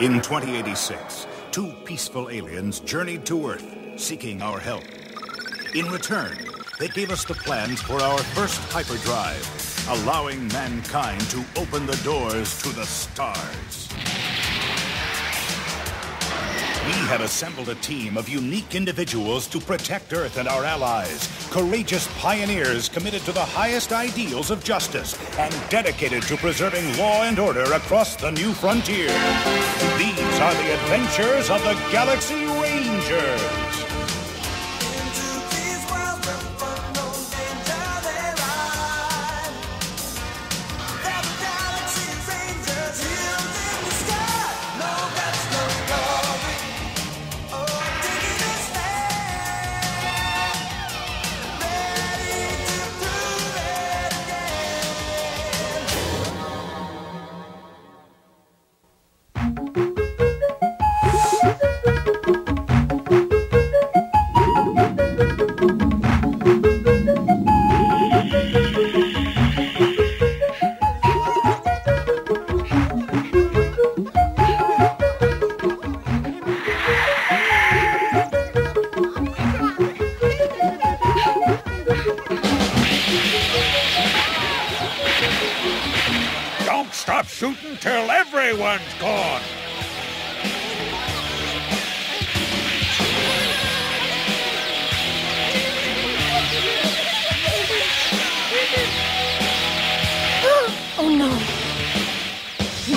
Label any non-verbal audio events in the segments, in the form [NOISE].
In 2086, two peaceful aliens journeyed to Earth, seeking our help. In return, they gave us the plans for our first hyperdrive, allowing mankind to open the doors to the stars. Have assembled a team of unique individuals to protect Earth and our allies. Courageous pioneers committed to the highest ideals of justice and dedicated to preserving law and order across the new frontier. These are the adventures of the Galaxy Rangers. Shooting till everyone's gone. [GASPS] Oh no!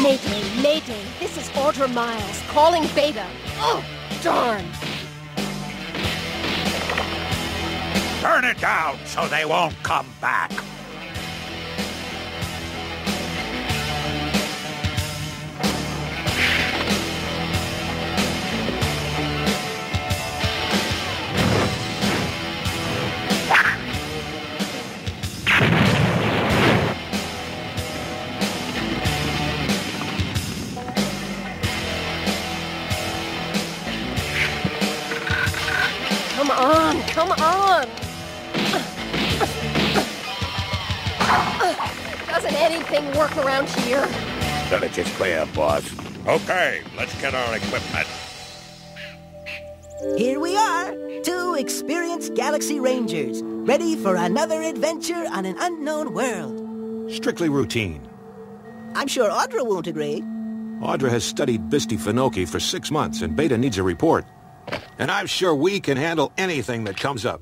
Mayday, Mayday, this is Audra Miles calling Beta. Oh, darn! Turn it down so they won't come back. Around here? Village is clear, boss. Okay, let's get our equipment. Here we are, two experienced Galaxy Rangers, ready for another adventure on an unknown world. Strictly routine. I'm sure Audra won't agree. Audra has studied Bisti Finoki for six months, and Beta needs a report. And I'm sure we can handle anything that comes up.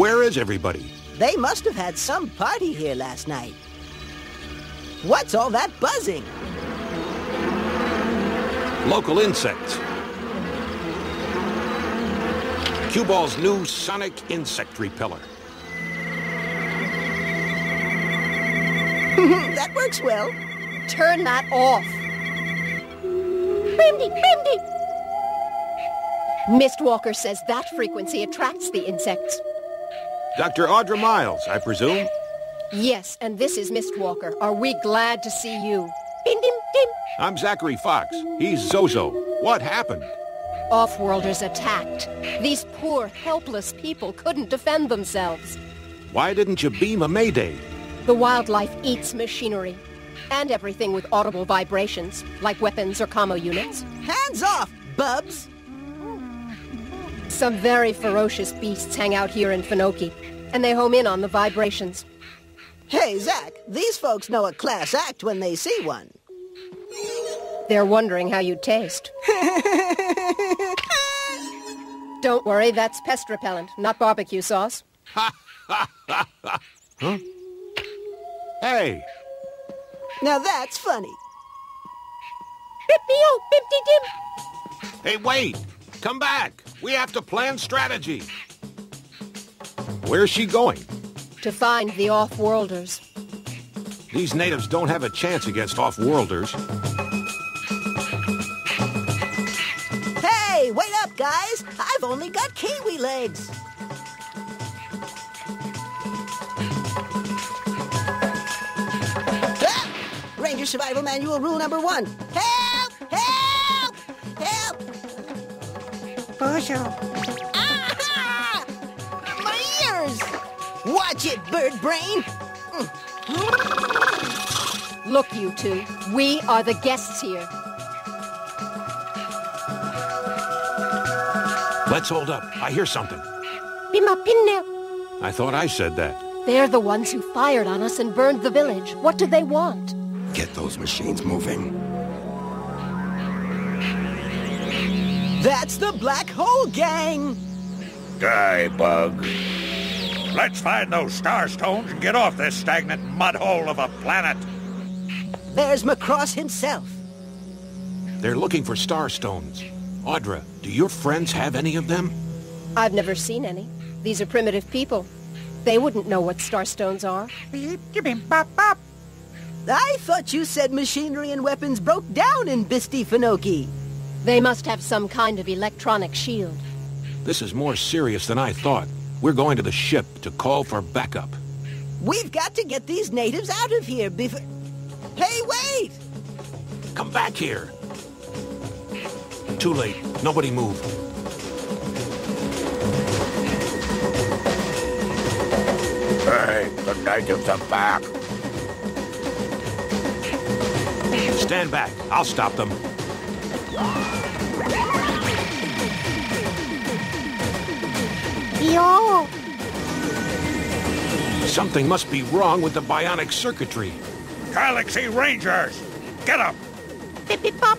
Where is everybody? They must have had some party here last night. What's all that buzzing? Local insects. Q-Ball's new sonic insect repeller. [LAUGHS] that works well. Turn that off. Bimdy, Bimdy! Mistwalker says that frequency attracts the insects. Dr. Audra Miles, I presume? Yes, and this is Mistwalker. Are we glad to see you? Bim, dim, dim. I'm Zachary Foxx. He's Zozo. What happened? Offworlders attacked. These poor, helpless people couldn't defend themselves. Why didn't you beam a Mayday? The wildlife eats machinery. And everything with audible vibrations, like weapons or commo units. Hands off, bubs! Some very ferocious beasts hang out here in Finoki, and they home in on the vibrations. Hey, Zach, these folks know a class act when they see one. They're wondering how you taste. [LAUGHS] Don't worry, that's pest repellent, not barbecue sauce. [LAUGHS] Hey, Now that's funny. Bip-me-oh, bip-de-dim. hey, wait! Come back! We have to plan strategy. Where's she going? To find the off-worlders. These natives don't have a chance against off-worlders. Hey, wait up, guys! I've only got kiwi legs. Ah! Ranger Survival Manual rule number one. Help! Help! Ah! Watch it, bird brain! Look, you two. We are the guests here. Let's hold up. I hear something. Bimapinne. I thought I said that. They're the ones who fired on us and burned the village. What do they want? Get those machines moving. That's the Black Hole Gang! Die, Bug. Let's find those star stones and get off this stagnant mud hole of a planet. There's Macross himself. They're looking for star stones. Audra, do your friends have any of them? I've never seen any. These are primitive people. They wouldn't know what starstones are. I thought you said machinery and weapons broke down in Bisti Finoki. They must have some kind of electronic shield. This is more serious than I thought. We're going to the ship to call for backup. We've got to get these natives out of here before... Hey, wait! Come back here! Too late. Nobody move. Hey, the natives are back. Stand back. I'll stop them. Yo! Something must be wrong with the bionic circuitry. Galaxy Rangers! Get up! Pip-pip-pop!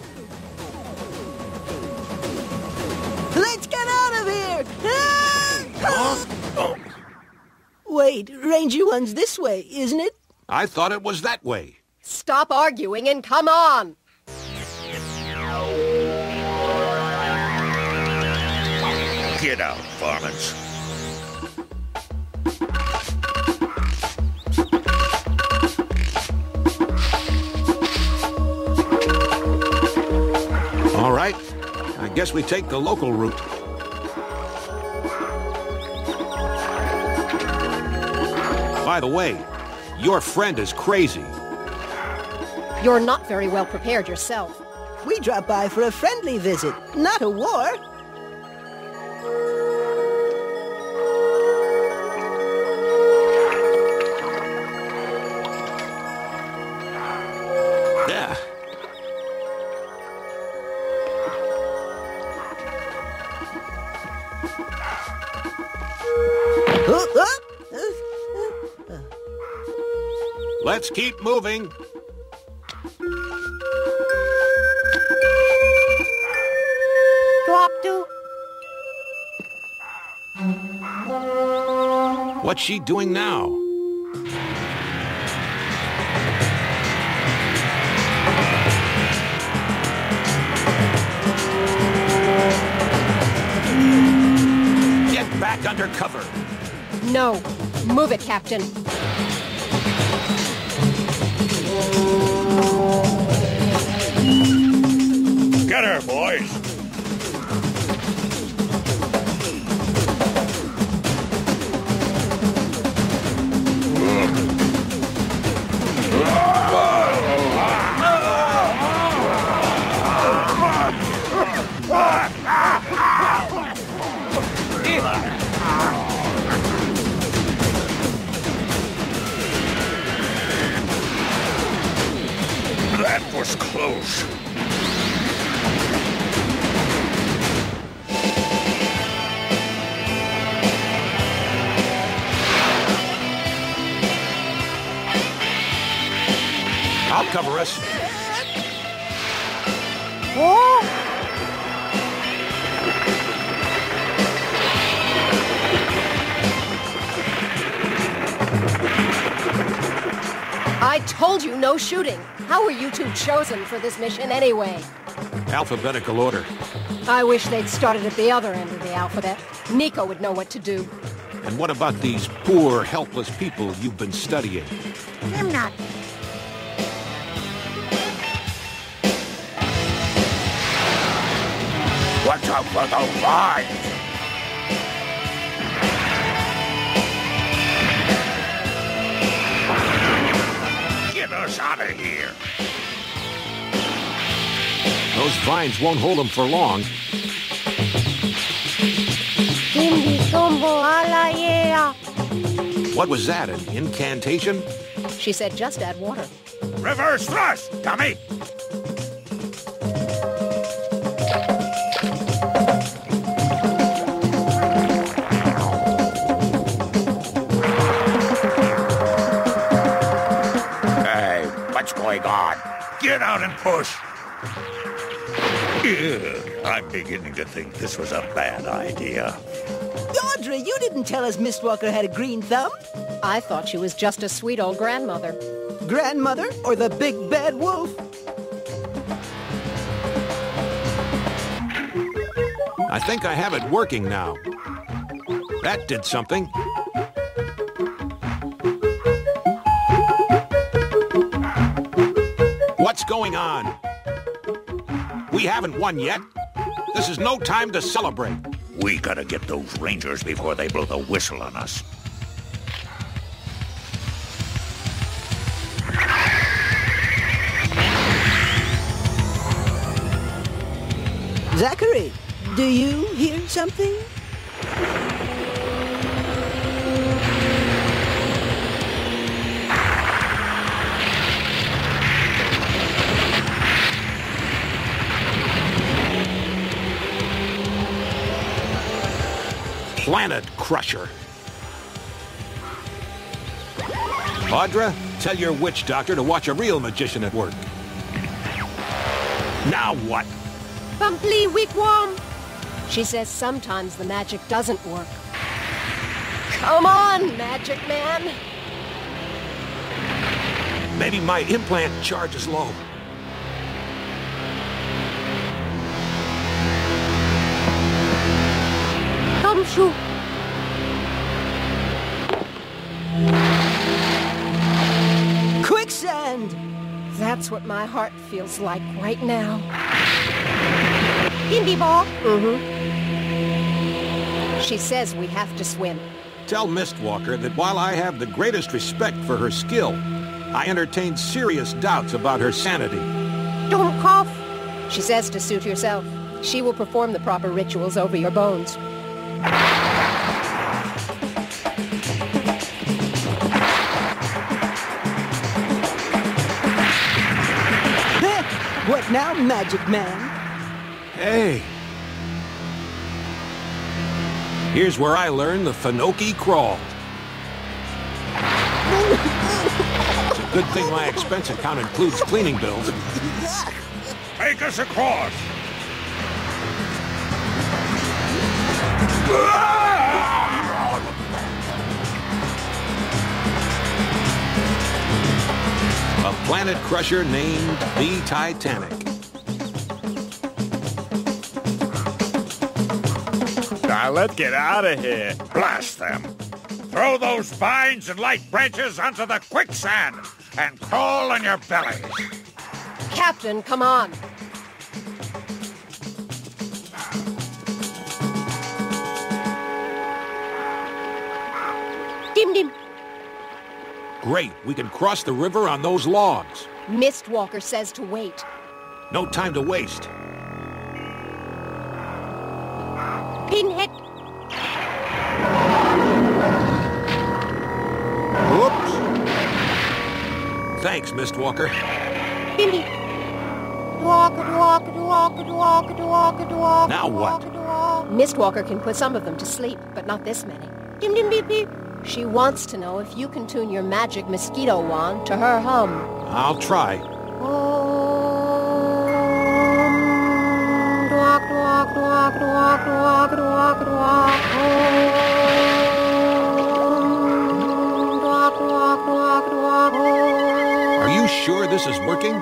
Let's get out of here! Ah! Wait, Ranger One's this way, isn't it? I thought it was that way. Stop arguing and come on! Get out, varmints. All right. I guess we take the local route. By the way, your friend is crazy. You're not very well prepared yourself. We drop by for a friendly visit, not a war. Keep moving. Drop to. What's she doing now? Get back under cover. No. Move it, Captain. Get her, boys! That was close. Cover us. I told you no shooting. How were you two chosen for this mission anyway? Alphabetical order. I wish they'd started at the other end of the alphabet. Niko would know what to do. And what about these poor, helpless people you've been studying? I'm not. Watch for the line! Get us out of here! Those vines won't hold them for long. What was that, an incantation? She said just add water. Reverse thrust, dummy! And push! Ugh, I'm beginning to think this was a bad idea. Audra, you didn't tell us Mistwalker had a green thumb. I thought she was just a sweet old grandmother. Grandmother or the big bad wolf? I think I have it working now. That did something. Going on? We haven't won yet. This is no time to celebrate. We gotta get those rangers before they blow the whistle on us. Zachary, do you hear something? Planet Crusher. Audra, tell your witch doctor to watch a real magician at work. Now what? Bumply wigwam! She says sometimes the magic doesn't work. Come on, Magic Man! Maybe my implant charge is low. Come shoot! Quicksand! That's what my heart feels like right now. Bimby ball? Mm-hmm. She says we have to swim. Tell Mistwalker that while I have the greatest respect for her skill, I entertain serious doubts about her sanity. Don't cough. She says to suit yourself. She will perform the proper rituals over your bones. What now, Magic Man? Hey. Here's where I learned the Finoki crawl. It's a good thing my expense account includes cleaning bills. Take us across! Ah! A planet crusher named the Titanic. Now let's get out of here. Blast them! Throw those vines and light branches onto the quicksand and crawl on your bellies. Captain, come on. Dim dim. Great, we can cross the river on those logs. Mistwalker says to wait. No time to waste. Pinhead. Whoops. Thanks, Mistwalker. Walk. Now what? Mistwalker can put some of them to sleep, but not this many. Dim dim beep beep. She wants to know if you can tune your magic mosquito wand to her hum. I'll try. Are you sure this is working?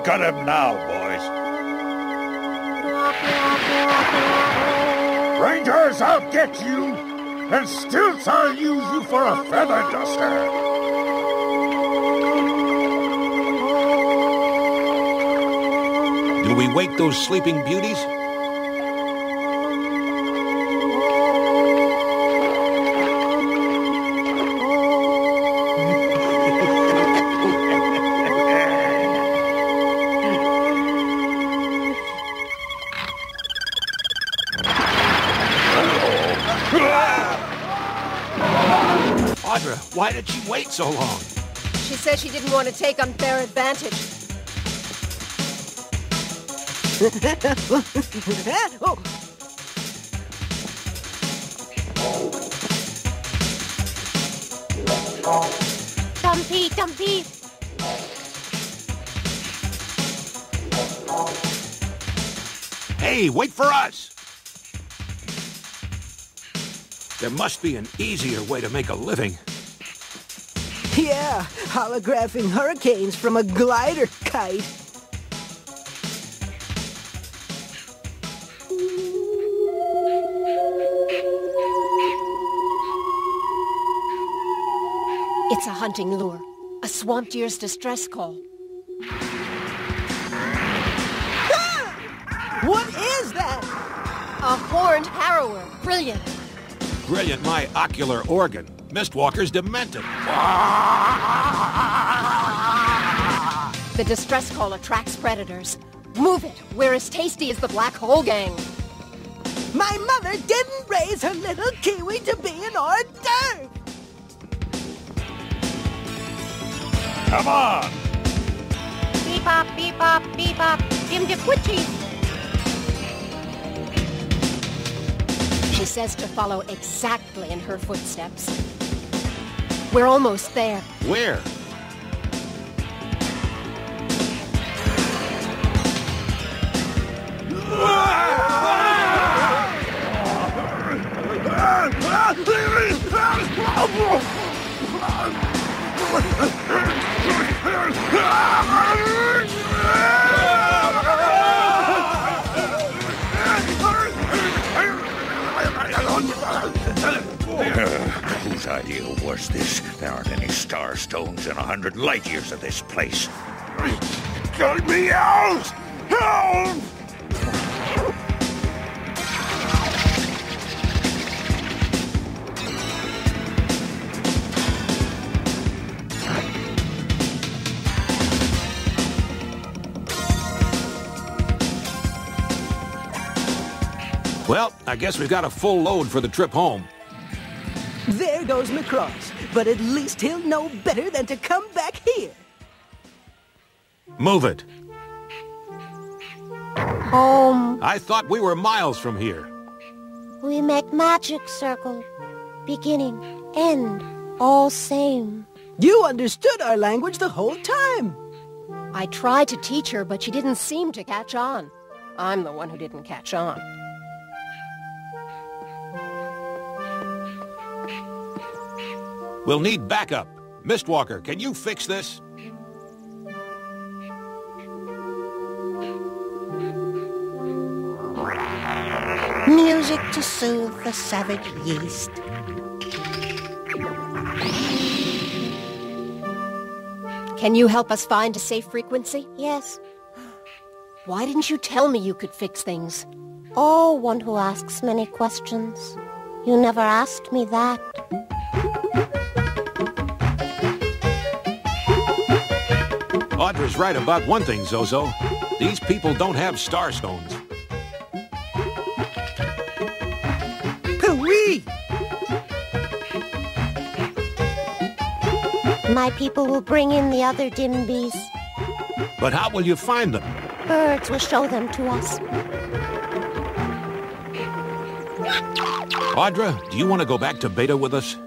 We him now, boys. Rangers, I'll get you! And stilts, I'll use you for a feather duster! Do we wake those sleeping beauties? So long? She said she didn't want to take unfair advantage. oh, Dumpy, Dumpy! Hey, wait for us! There must be an easier way to make a living. Yeah, holographing hurricanes from a glider kite. It's a hunting lure. A swamp deer's distress call. Ah! What is that? A horned harrower. Brilliant. Brilliant, my ocular organ. Mistwalker's demented. The distress call attracts predators. Move it. We're as tasty as the Black Hole Gang. My mother didn't raise her little kiwi to be an hors d'oeuvre. Come on! Beep bop, beep bop, beep bop. Dim dip witchy. She says to follow exactly in her footsteps. We're almost there. Where? Idea was this? There aren't any star stones in a hundred light years of this place. Get me out! Help! Well, I guess we've got a full load for the trip home. There goes Macross, but at least he'll know better than to come back here. Move it. Home. I thought we were miles from here. We make magic circle. Beginning, end, all same. You understood our language the whole time. I tried to teach her, but she didn't seem to catch on. I'm the one who didn't catch on. We'll need backup. Mistwalker, can you fix this? Music to soothe the savage yeast. Can you help us find a safe frequency? Yes. Why didn't you tell me you could fix things? Oh, one who asks many questions. You never asked me that. Audra's right about one thing, Zozo. These people don't have star stones. Pooey! My people will bring in the other Dimbies. But how will you find them? Birds will show them to us. Audra, do you want to go back to Beta with us?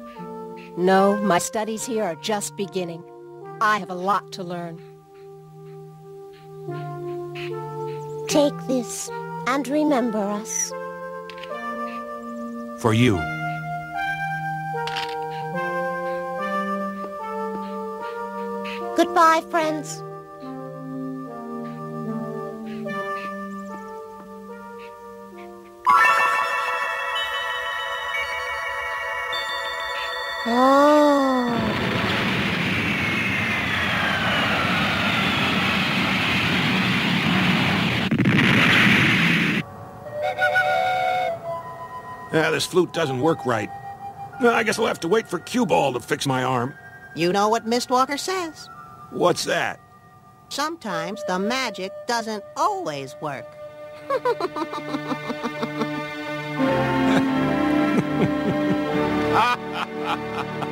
No, my studies here are just beginning. I have a lot to learn. Take this and remember us. For you. Goodbye, friends. Yeah, this flute doesn't work right. I guess I'll have to wait for Q Ball to fix my arm. You know what Mistwalker says. What's that? Sometimes the magic doesn't always work. [LAUGHS]